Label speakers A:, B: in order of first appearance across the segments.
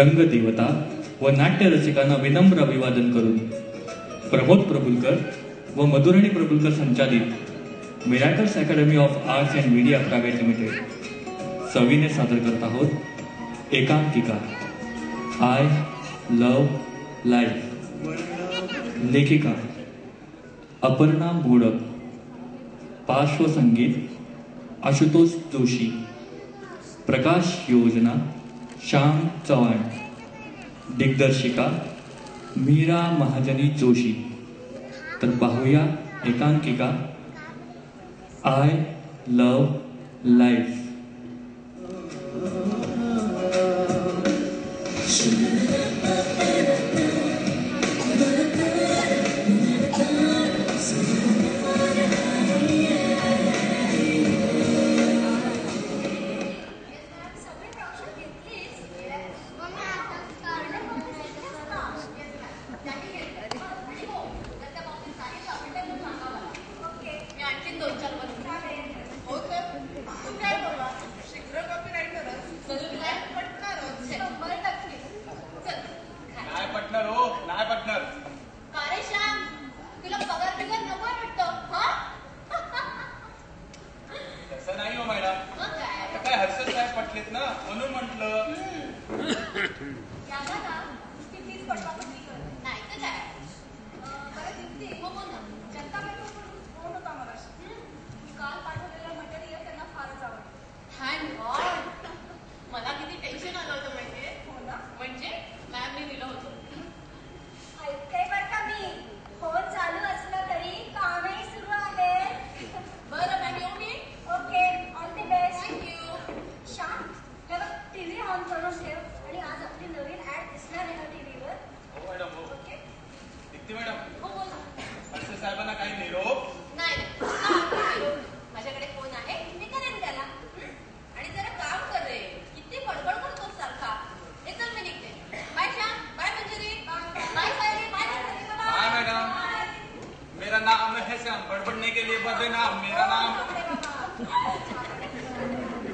A: रंगदेवता व नाट्यरसिकांना विनम्र अभिवादन करून प्रमोद प्रभुलकर व मधुराणी प्रभुलकर संचालित miracles academy of arts and media private limited सवीने सादर करत आहोत. एकांकिका. आय लव लाईफ लेखिका. अपर्णा मोडक. पार्श्वसंगीत आशुतोष जोशी. प्रकाश योजना. श्याम चव्हाण. दिग्दर्शिका मीरा महाजनी जोशी तो पाहूया एकांकिका
B: I love life
A: Thank
C: you.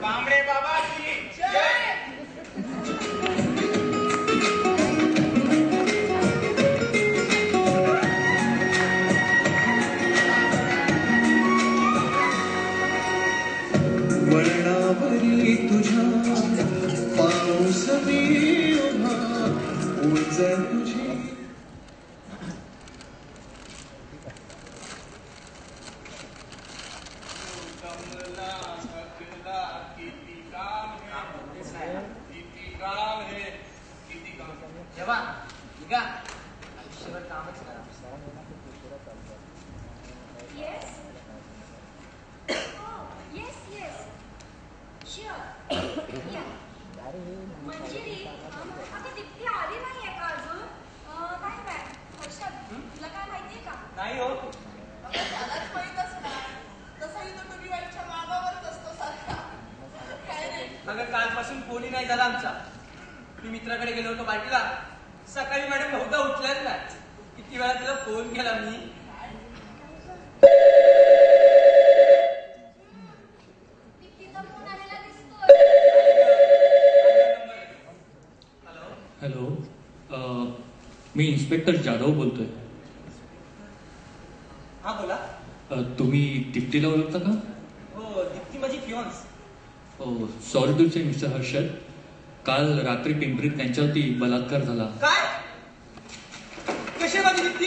C: Kamble Baba inspector Jadhav बोलतोय.
A: हा बोला.
C: तुम्ही दीप्तीला ओळखता का?
A: हो दीप्ती माझी फिओन्स
C: अ, सॉलिट्यूडचे मिस्टर हर्षद. काल रात्री पिंपरीत त्यांच्यावरती बलात्कार झाला.
A: काय? कशी माझी दीप्ती?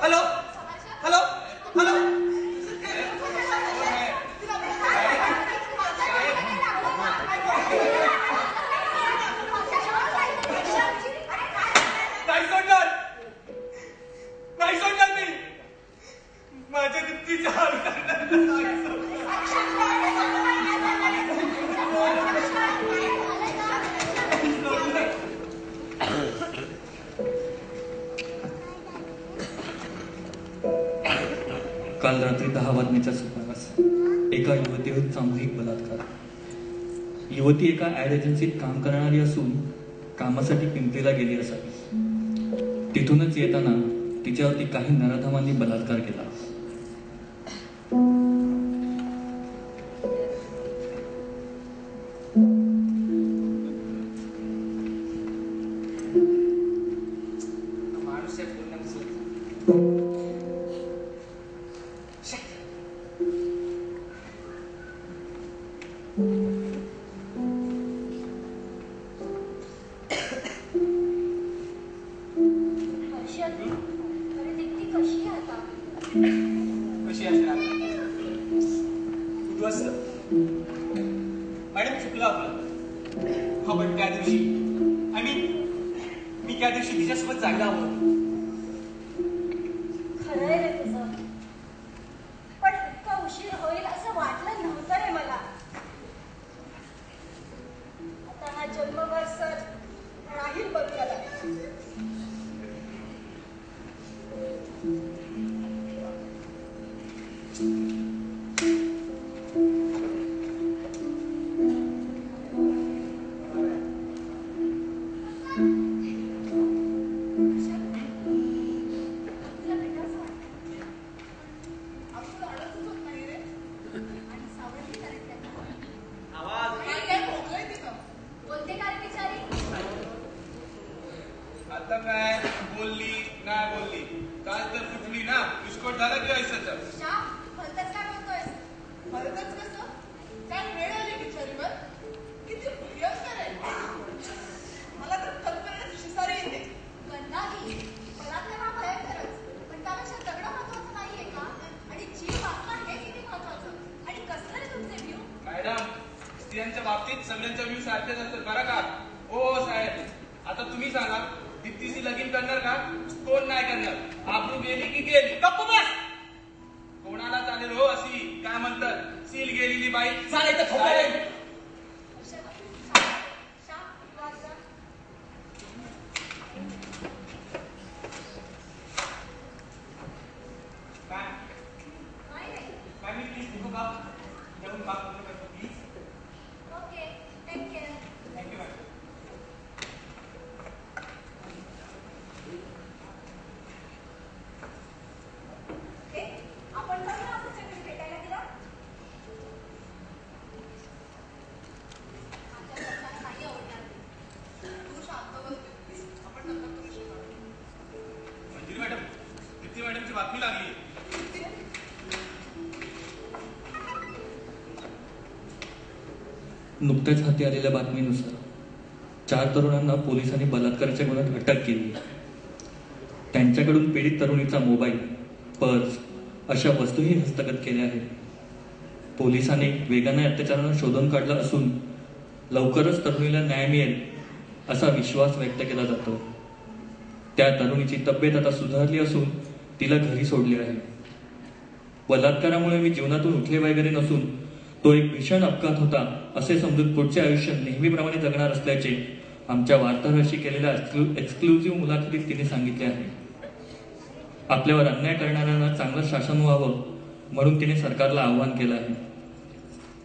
A: हॅलो
C: काल रात्री दहा वाजण्याच्या सुमारास एका युवतीवर सामूहिक बलात्कार. युवती एका ऍड एजन्सीत काम करणारी असून कामासाठी पिंपरीला गेली असावी. तिथूनच येताना तिच्यावरती काही नराधमांनी बलात्कार केला.
D: नुकतेच हाती
E: आलेल्या बातमीनुसार चार तरुणांना पोलिसांनी बलात्काराच्या गुन्ह्यात अटक केली. त्यांच्याकडून पीडित तरुणीचा मोबाईल पर्स अशा वस्तूही हस्तगत केल्या आहेत. पोलिसांनी वेगाने अत्याचारांना शोधून काढला असून लवकरच तरुणीला न्याय मिळेल असा विश्वास व्यक्त केला जातो. त्या तरुणीची तब्येत आता सुधारली असून तिला घरी सोडले आहे. बलात्कारामुळे मी जीवनातून उठले वगैरे नसून तो एक भीषण अपघात होता असे समजून पुढचे आयुष्य नेहमीप्रमाणे जगणार असल्याचे आमच्या वार्ताहराशी केलेल्या एक्सक्लुझिव्ह मुलाखतीत तिने सांगितले आहे. आपल्यावर अन्याय करणाऱ्यांना चांगलं शासन व्हावं म्हणून तिने सरकारला आव्हान केलं आहे.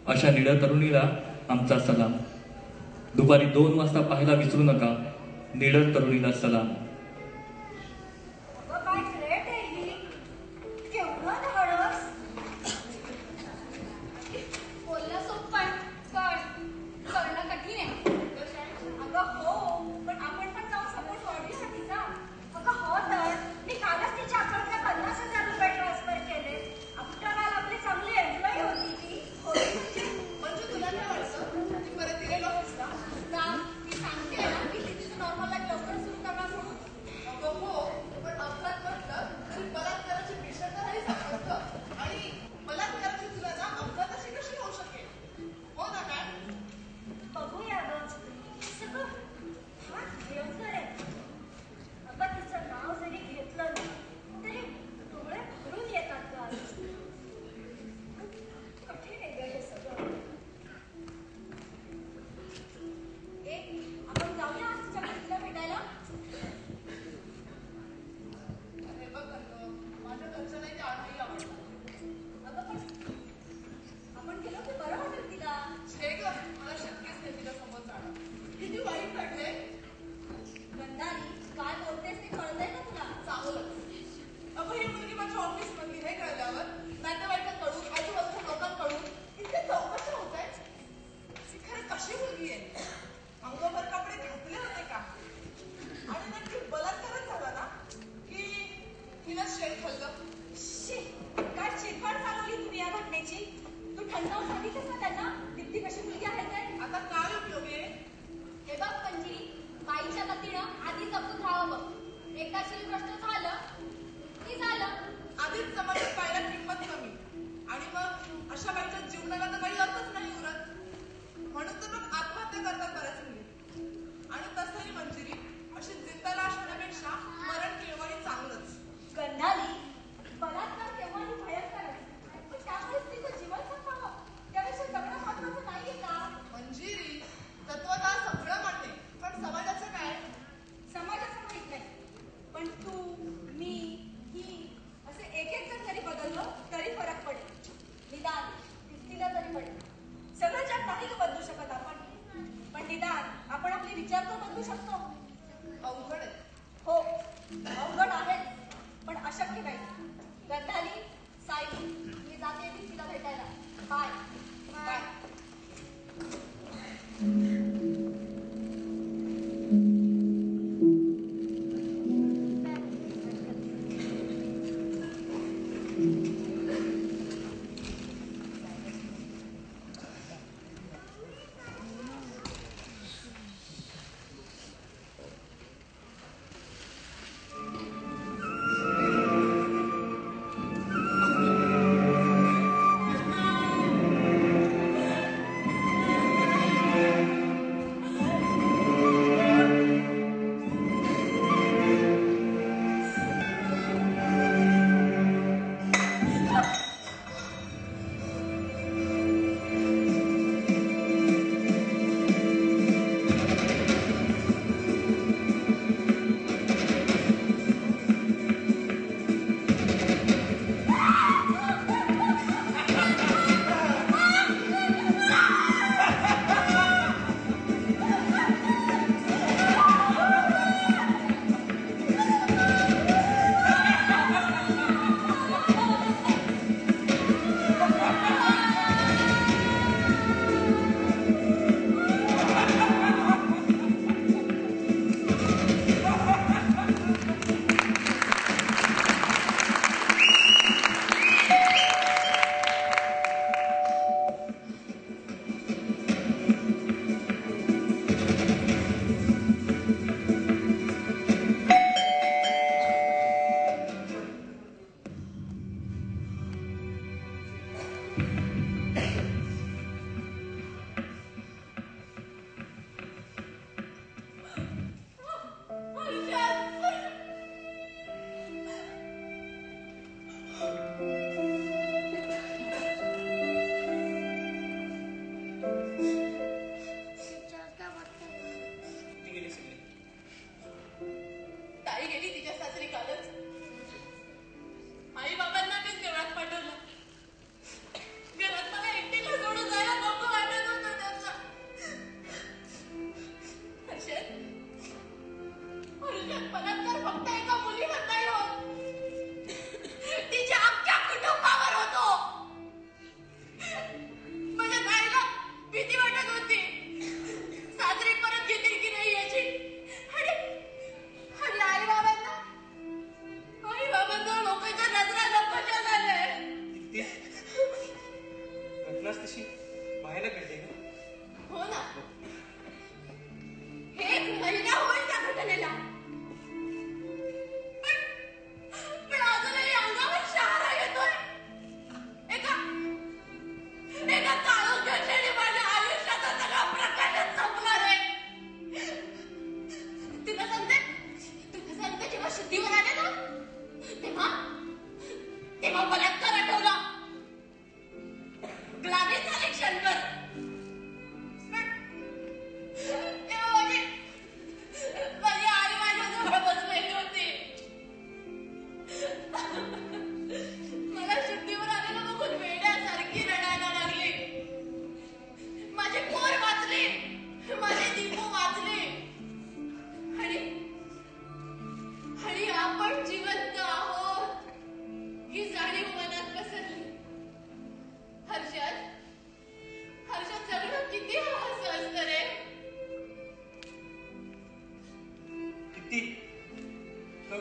E: अशा निडर तरुणीला आमचा सलाम. दुपारी दोन वाजता पाहायला विसरू नका. निडर तरुणीला सलाम.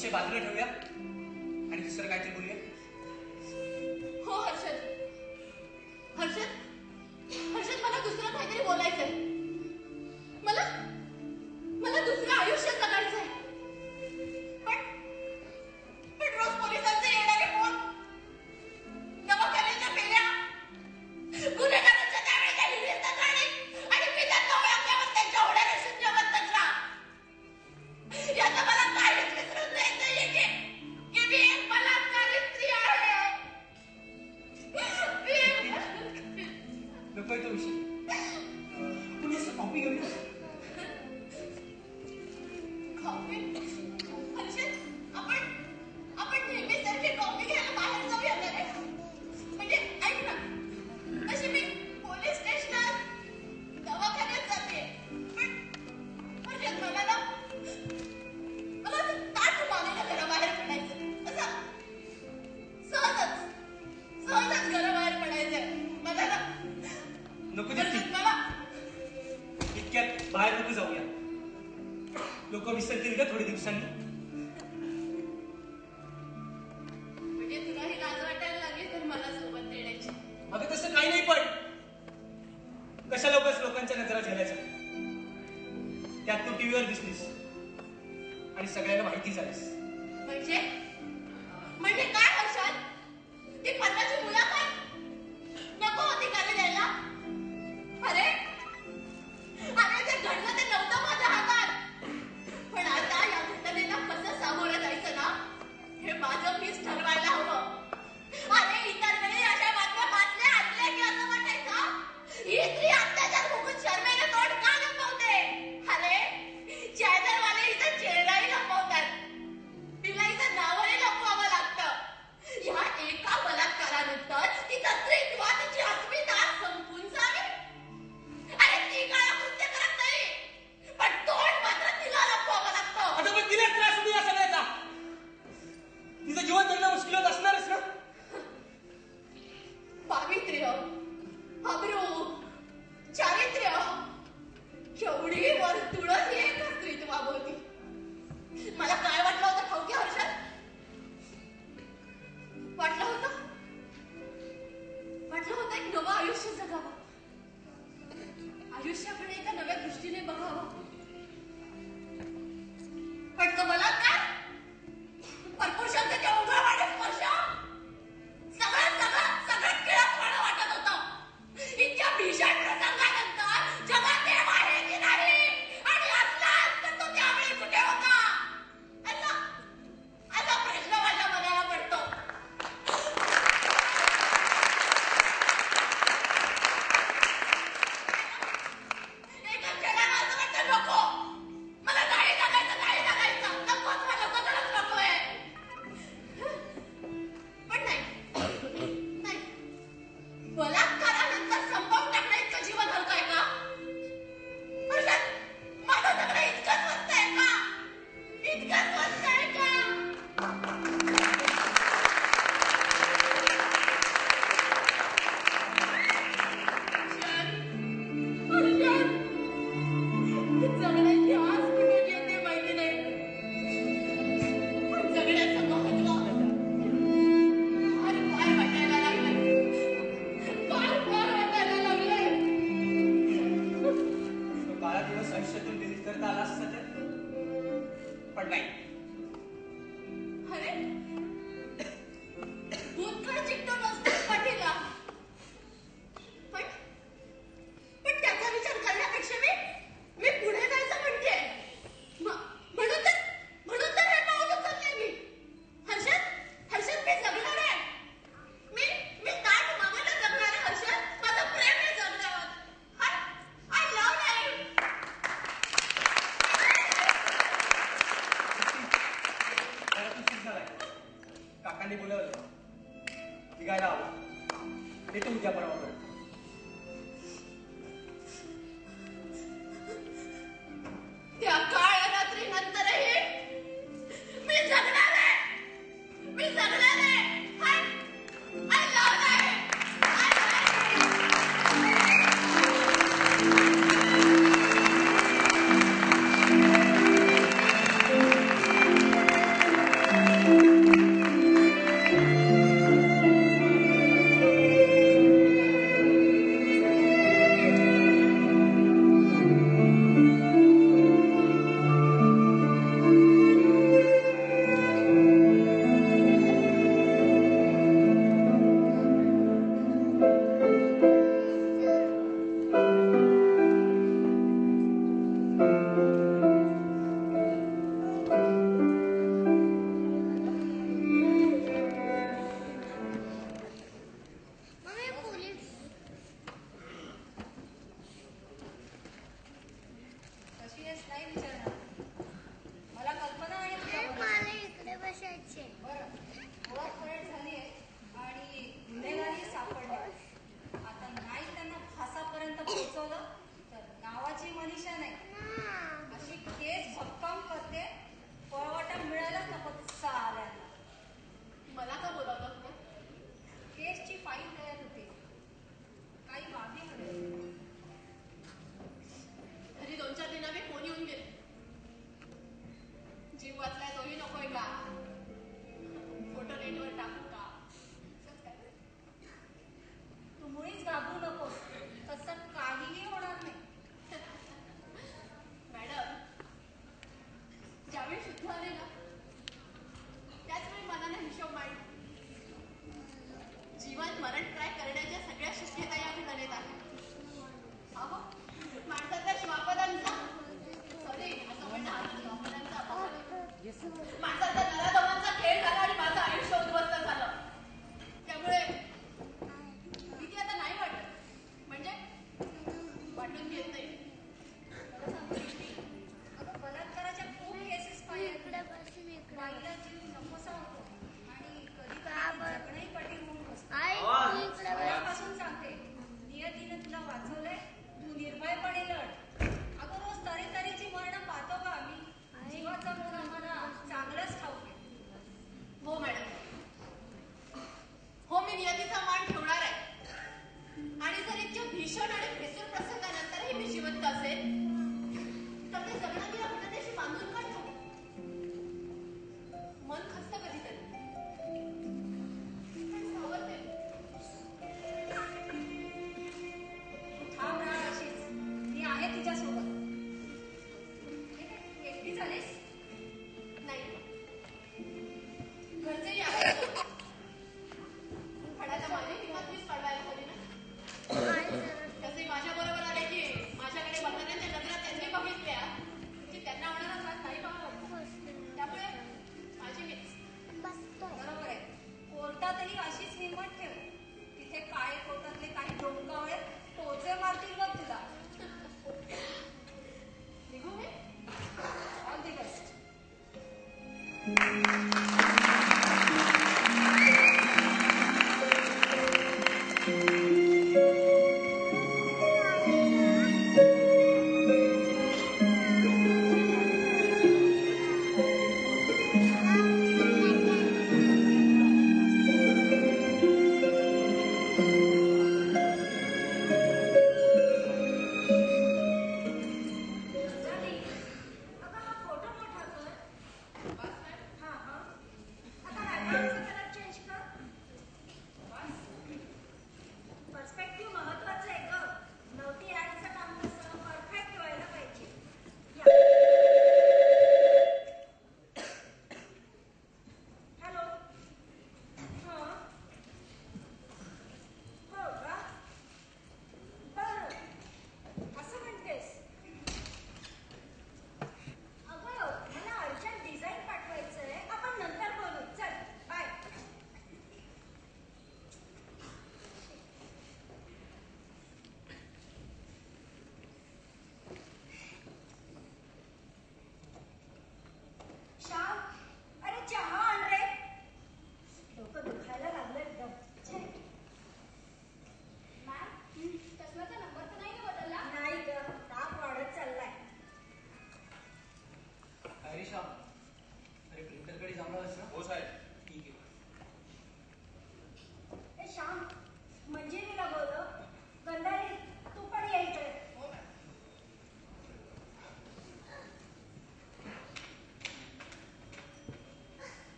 F: विषय बाजूला ठेवूया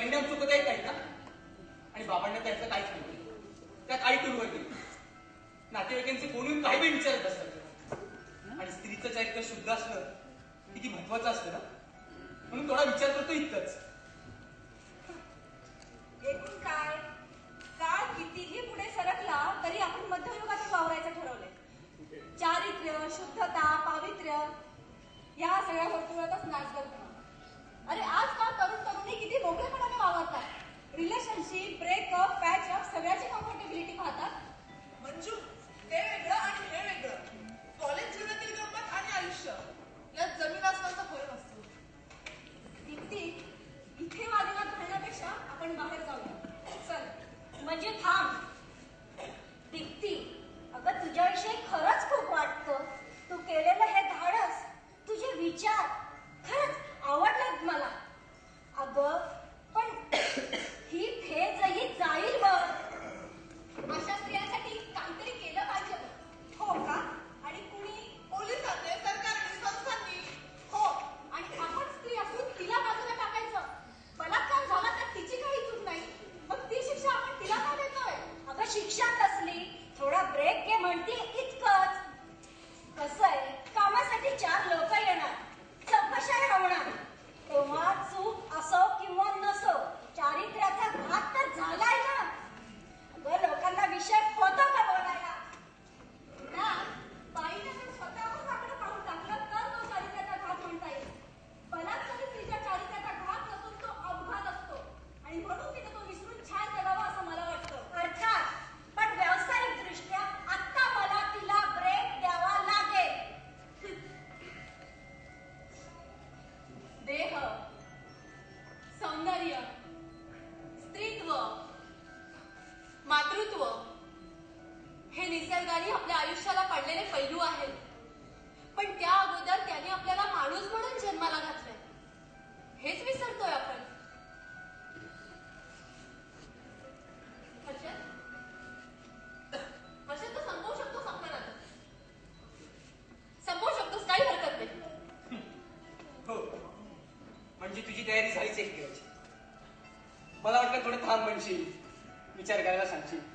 F: परिणाम चुकत आहेत ना आणि
G: बाबांना त्यांचं काहीच
A: नाही.
H: त्या
I: काही
H: टूरवर गेली.
I: नातेवाईकांचे कोणी काही बी विचारत असतात. आणि
H: स्त्रीचं चरित्र शुद्ध असणं
A: किती महत्वाचं असतं ना? म्हणून थोडा विचार करतो इतकंच. तयारी झालीच एक दिवस. मला वाटलं थोडं थांब म्हणशील. विचार करायला सांगशील.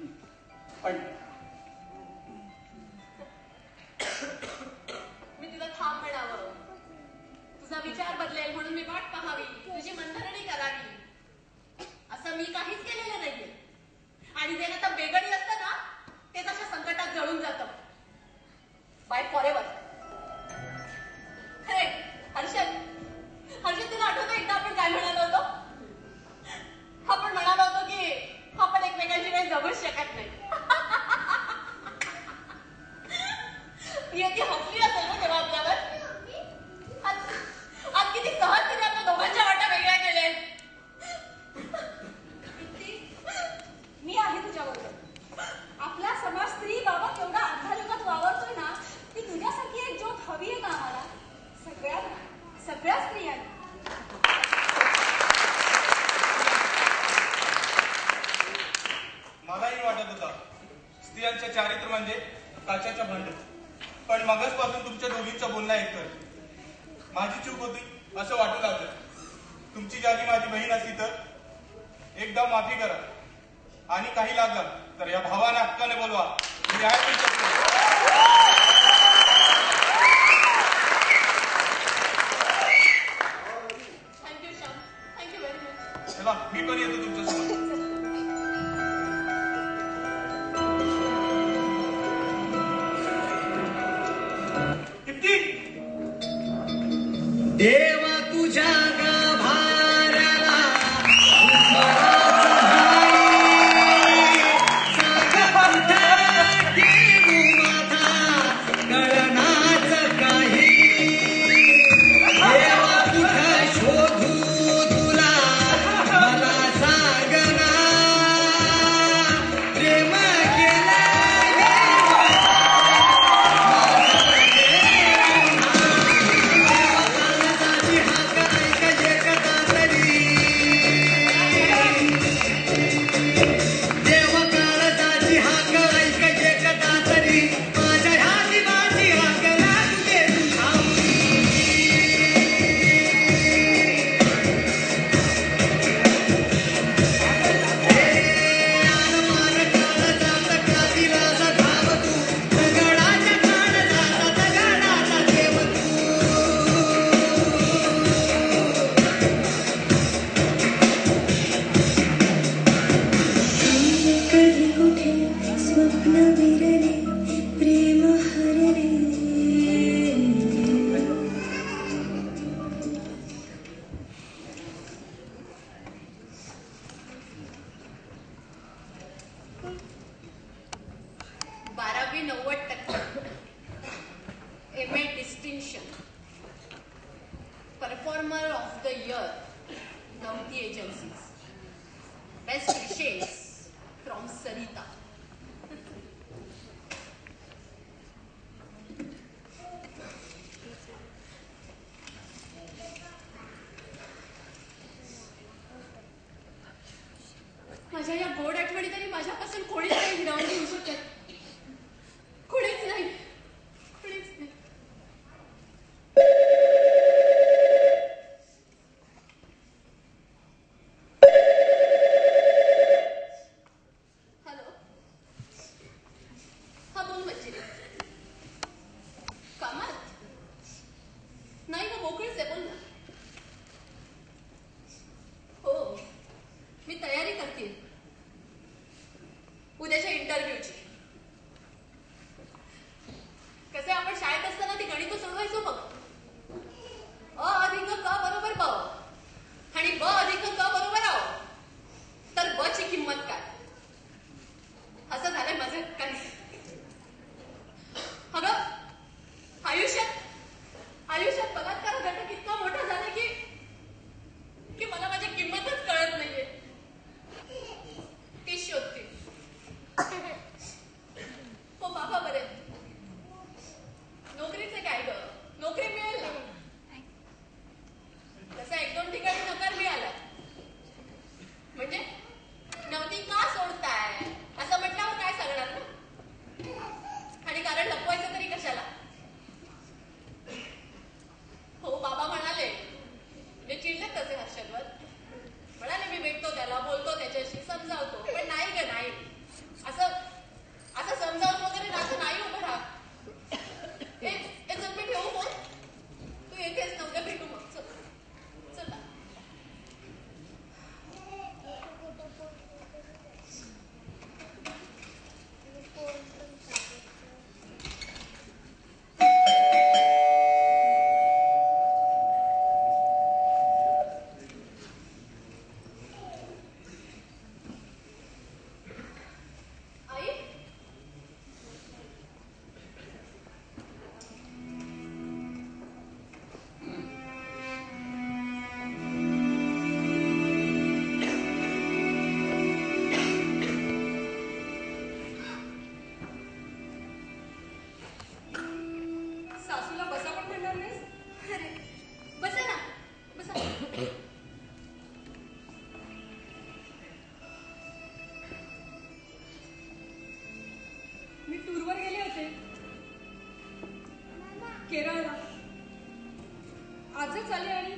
G: você escolher